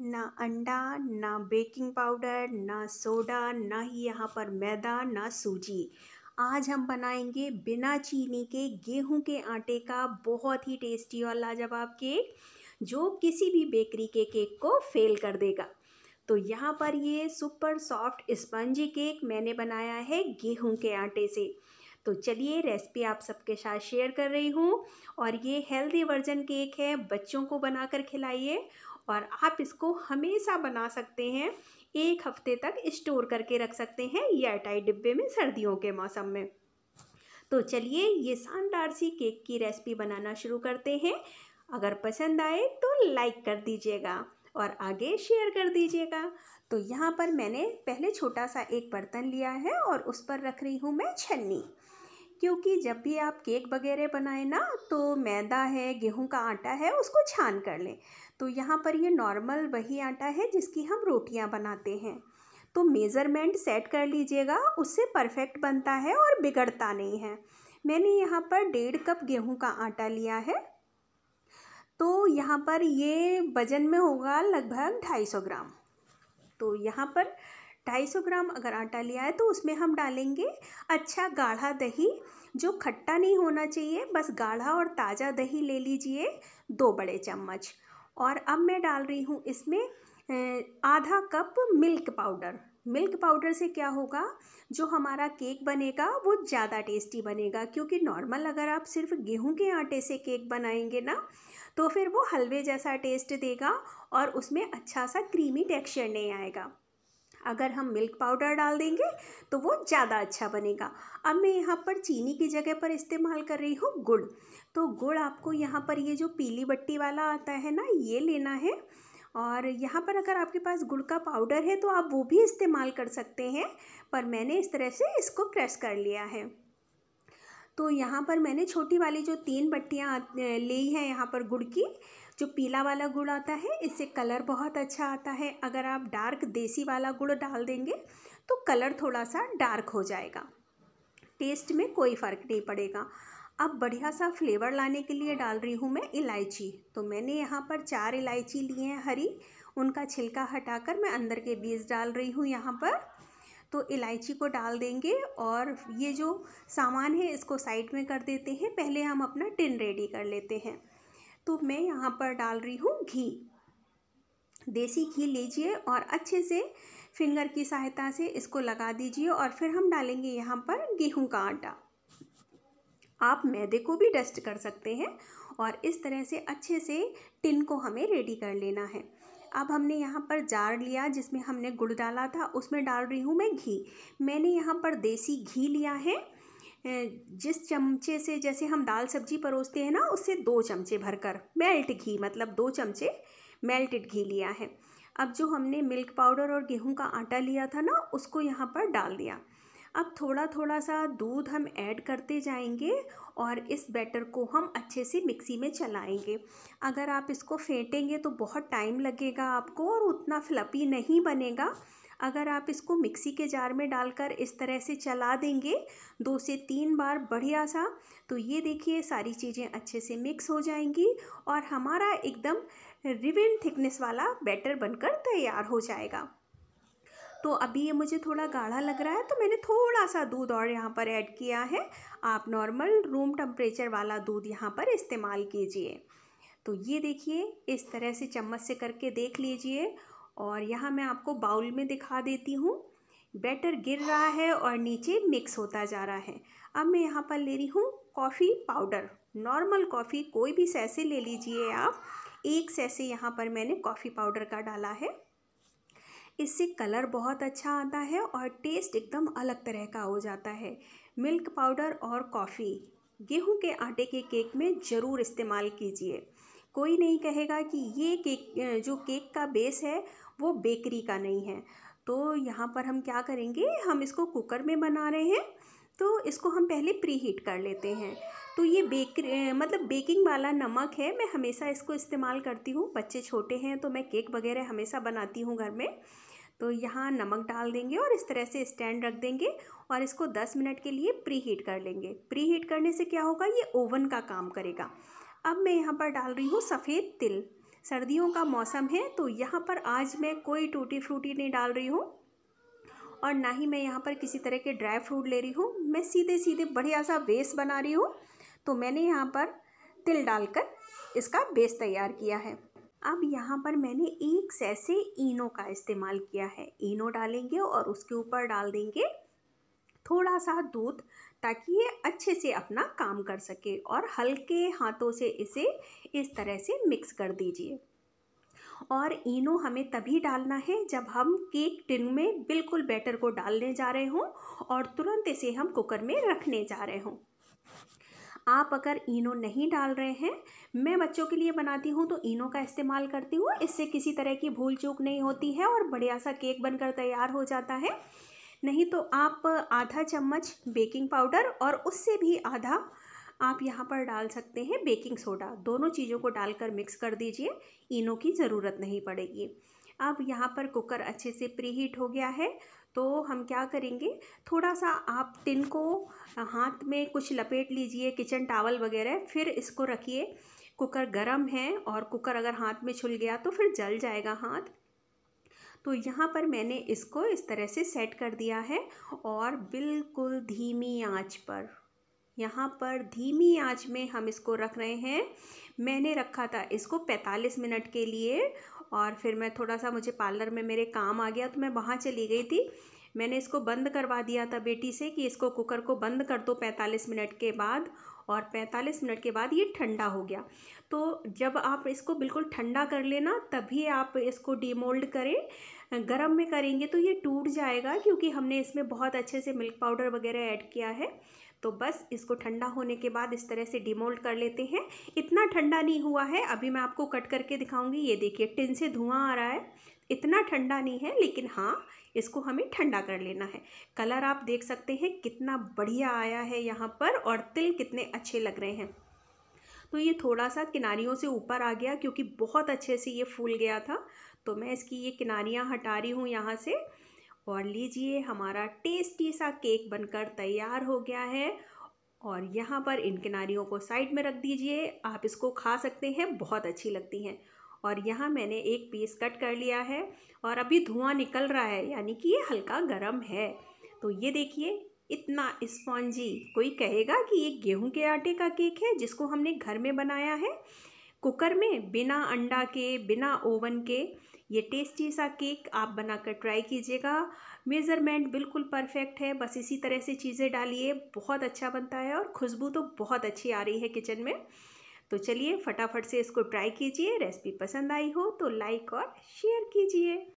ना अंडा, ना बेकिंग पाउडर, ना सोडा, ना ही यहाँ पर मैदा, ना सूजी। आज हम बनाएँगे बिना चीनी के गेहूँ के आटे का बहुत ही टेस्टी और लाजवाब केक, जो किसी भी बेकरी के केक को फेल कर देगा। तो यहाँ पर ये सुपर सॉफ्ट स्पंजी केक मैंने बनाया है गेहूँ के आटे से। तो चलिए रेसिपी आप सबके साथ शेयर कर रही हूँ। और ये हेल्दी वर्जन केक है, बच्चों को बनाकर खिलाइए। और आप इसको हमेशा बना सकते हैं। एक हफ़्ते तक स्टोर करके रख सकते हैं एयर टाइट डिब्बे में सर्दियों के मौसम में। तो चलिए ये शानदार सी केक की रेसिपी बनाना शुरू करते हैं। अगर पसंद आए तो लाइक कर दीजिएगा और आगे शेयर कर दीजिएगा। तो यहाँ पर मैंने पहले छोटा सा एक बर्तन लिया है और उस पर रख रही हूँ मैं छन्नी। क्योंकि जब भी आप केक वगैरह बनाएँ ना तो मैदा है, गेहूँ का आटा है, उसको छान कर लें। तो यहाँ पर ये नॉर्मल वही आटा है जिसकी हम रोटियाँ बनाते हैं। तो मेज़रमेंट सेट कर लीजिएगा, उससे परफेक्ट बनता है और बिगड़ता नहीं है। मैंने यहाँ पर डेढ़ कप गेहूँ का आटा लिया है। तो यहाँ पर ये वज़न में होगा लगभग ढाई सौ ग्राम। तो यहाँ पर ढाई सौ ग्राम अगर आटा लिया है तो उसमें हम डालेंगे अच्छा गाढ़ा दही, जो खट्टा नहीं होना चाहिए, बस गाढ़ा और ताज़ा दही ले लीजिए, दो बड़े चम्मच। और अब मैं डाल रही हूँ इसमें आधा cup milk powder. Milk powder से क्या होगा? जो हमारा केक बनेगा, वो ज़्यादा टेस्टी बनेगा, क्योंकि नॉर्मल अगर आप सिर्फ़ गेहूँ के आटे से केक बनाएँगे ना तो फिर वो हलवे जैसा टेस्ट देगा और उसमें अच्छा सा क्रीमी टेक्सचर नहीं आएगा। अगर हम मिल्क पाउडर डाल देंगे तो वो ज़्यादा अच्छा बनेगा। अब मैं यहाँ पर चीनी की जगह पर इस्तेमाल कर रही हूँ गुड़। तो गुड़ आपको यहाँ पर ये जो पीली बट्टी वाला आता है ना, ये लेना है। और यहाँ पर अगर आपके पास गुड़ का पाउडर है तो आप वो भी इस्तेमाल कर सकते हैं, पर मैंने इस तरह से इसको क्रश कर लिया है। तो यहाँ पर मैंने छोटी वाली जो तीन बट्टियाँ ली हैं यहाँ पर गुड़ की जो पीला वाला गुड़ आता है, इससे कलर बहुत अच्छा आता है। अगर आप डार्क देसी वाला गुड़ डाल देंगे तो कलर थोड़ा सा डार्क हो जाएगा। टेस्ट में कोई फ़र्क नहीं पड़ेगा। अब बढ़िया सा फ्लेवर लाने के लिए डाल रही हूँ मैं इलायची। तो मैंने यहाँ पर चार इलायची लिए हैं हरी। उनका छिलका हटाकर मैं अंदर के बीज डाल रही हूँ यहाँ पर। तो इलायची को डाल देंगे और ये जो सामान है, इसको साइड में कर देते हैं। पहले हम अपना टिन रेडी कर लेते हैं। तो मैं यहाँ पर डाल रही हूँ घी। देसी घी लीजिए और अच्छे से फिंगर की सहायता से इसको लगा दीजिए और फिर हम डालेंगे यहाँ पर गेहूँ का आटा। आप मैदे को भी डस्ट कर सकते हैं और इस तरह से अच्छे से टिन को हमें रेडी कर लेना है। अब हमने यहाँ पर जार लिया जिसमें हमने गुड़ डाला था, उसमें डाल रही हूँ मैं घी। मैंने यहाँ पर देसी घी लिया है जिस चमचे से जैसे हम दाल सब्ज़ी परोसते हैं ना, उससे दो चमचे भरकर, मेल्ट घी मतलब दो चमचे मेल्टेड घी लिया है। अब जो हमने मिल्क पाउडर और गेहूँ का आटा लिया था ना, उसको यहाँ पर डाल दिया। अब थोड़ा थोड़ा सा दूध हम ऐड करते जाएँगे और इस बैटर को हम अच्छे से मिक्सी में चलाएँगे। अगर आप इसको फेंटेंगे तो बहुत टाइम लगेगा आपको और उतना फ्लपी नहीं बनेगा। अगर आप इसको मिक्सी के जार में डालकर इस तरह से चला देंगे, दो से तीन बार बढ़िया सा तो ये देखिए सारी चीज़ें अच्छे से मिक्स हो जाएँगी और हमारा एकदम रिविन थिकनेस वाला बैटर बनकर तैयार हो जाएगा। तो अभी ये मुझे थोड़ा गाढ़ा लग रहा है तो मैंने थोड़ा सा दूध और यहाँ पर ऐड किया है। आप नॉर्मल रूम टेम्परेचर वाला दूध यहाँ पर इस्तेमाल कीजिए। तो ये देखिए, इस तरह से चम्मच से करके देख लीजिए और यहाँ मैं आपको बाउल में दिखा देती हूँ। बैटर गिर रहा है और नीचे मिक्स होता जा रहा है। अब मैं यहाँ पर ले रही हूँ कॉफ़ी पाउडर। नॉर्मल कॉफ़ी कोई भी सैसे ले लीजिए आप। एक सैसे यहाँ पर मैंने कॉफ़ी पाउडर का डाला है। इससे कलर बहुत अच्छा आता है और टेस्ट एकदम अलग तरह का हो जाता है। मिल्क पाउडर और कॉफ़ी, गेहूँ के आटे के केक में ज़रूर इस्तेमाल कीजिए। कोई नहीं कहेगा कि ये केक, जो केक का बेस है, वो बेकरी का नहीं है। तो यहाँ पर हम क्या करेंगे, हम इसको कुकर में बना रहे हैं। तो इसको हम पहले प्री हीट कर लेते हैं। तो ये बेक मतलब बेकिंग वाला नमक है, मैं हमेशा इसको इस्तेमाल करती हूँ। बच्चे छोटे हैं तो मैं केक वगैरह हमेशा बनाती हूँ घर में। तो यहाँ नमक डाल देंगे और इस तरह से स्टैंड रख देंगे और इसको 10 मिनट के लिए प्री हीट कर लेंगे। प्री हीट करने से क्या होगा? ये ओवन का काम करेगा। अब मैं यहाँ पर डाल रही हूँ सफ़ेद तिल। सर्दियों का मौसम है तो यहाँ पर आज मैं कोई टूटी फ्रूटी नहीं डाल रही हूँ। और ना ही मैं यहाँ पर किसी तरह के ड्राई फ्रूट ले रही हूँ। मैं सीधे सीधे बढ़िया सा बेस बना रही हूँ तो मैंने यहाँ पर तिल डालकर इसका बेस तैयार किया है। अब यहाँ पर मैंने एक सैसे इनो का इस्तेमाल किया है। इनो डालेंगे और उसके ऊपर डाल देंगे थोड़ा सा दूध, ताकि ये अच्छे से अपना काम कर सके और हल्के हाथों से इसे इस तरह से मिक्स कर दीजिए। और इनो हमें तभी डालना है जब हम केक टिन में बिल्कुल बैटर को डालने जा रहे हों और तुरंत इसे हम कुकर में रखने जा रहे हों। आप अगर इनो नहीं डाल रहे हैं, मैं बच्चों के लिए बनाती हूँ तो इनो का इस्तेमाल करती हूँ, इससे किसी तरह की भूल चूक नहीं होती है और बढ़िया सा केक बनकर तैयार हो जाता है। नहीं तो आप आधा चम्मच बेकिंग पाउडर और उससे भी आधा आप यहाँ पर डाल सकते हैं बेकिंग सोडा। दोनों चीज़ों को डालकर मिक्स कर दीजिए, इनो की ज़रूरत नहीं पड़ेगी। अब यहाँ पर कुकर अच्छे से प्रीहीट हो गया है तो हम क्या करेंगे? थोड़ा सा आप टिन को हाथ में कुछ लपेट लीजिए किचन टावल वगैरह, फिर इसको रखिए। कुकर गरम है और कुकर अगर हाथ में छुल गया तो फिर जल जाएगा हाथ। तो यहाँ पर मैंने इसको इस तरह से सेट कर दिया है और बिल्कुल धीमी आँच पर। यहाँ पर धीमी आँच में हम इसको रख रहे हैं। मैंने रखा था इसको 45 मिनट के लिए और फिर मैं थोड़ा सा मुझे पार्लर में मेरे काम आ गया तो मैं वहाँ चली गई थी। मैंने इसको बंद करवा दिया था बेटी से कि इसको कुकर को बंद कर दो पैंतालीस मिनट के बाद और पैंतालीस मिनट के बाद ये ठंडा हो गया। तो जब आप इसको बिल्कुल ठंडा कर लेना तभी आप इसको डीमोल्ड करें, गरम में करेंगे तो ये टूट जाएगा क्योंकि हमने इसमें बहुत अच्छे से मिल्क पाउडर वगैरह ऐड किया है। तो बस इसको ठंडा होने के बाद इस तरह से डिमोल्ड कर लेते हैं। इतना ठंडा नहीं हुआ है, अभी मैं आपको कट करके दिखाऊँगी। ये देखिए टिन से धुआँ आ रहा है। इतना ठंडा नहीं है, लेकिन हाँ इसको हमें ठंडा कर लेना है। कलर आप देख सकते हैं, कितना बढ़िया आया है यहाँ पर और तिल कितने अच्छे लग रहे हैं। तो ये थोड़ा सा किनारियों से ऊपर आ गया, क्योंकि बहुत अच्छे से ये फूल गया था। तो मैं इसकी ये किनारियाँ हटा रही हूँ यहाँ से। और लीजिए हमारा टेस्टी सा केक बनकर तैयार हो गया है। और यहाँ पर इन किनारियों को साइड में रख दीजिए। आप इसको खा सकते हैं, बहुत अच्छी लगती हैं। और यहाँ मैंने एक पीस कट कर लिया है और अभी धुआँ निकल रहा है, यानी कि ये हल्का गर्म है। तो ये देखिए, इतना स्पॉन्जी। कोई कहेगा कि ये गेहूँ के आटे का केक है जिसको हमने घर में बनाया है? कुकर में बिना अंडा के, बिना ओवन के। ये टेस्टी सा केक आप बनाकर ट्राई कीजिएगा। मेज़रमेंट बिल्कुल परफेक्ट है। बस इसी तरह से चीज़ें डालिए। बहुत अच्छा बनता है और खुशबू तो बहुत अच्छी आ रही है किचन में। तो चलिए फटाफट से इसको ट्राई कीजिए। रेसिपी पसंद आई हो तो लाइक और शेयर कीजिए।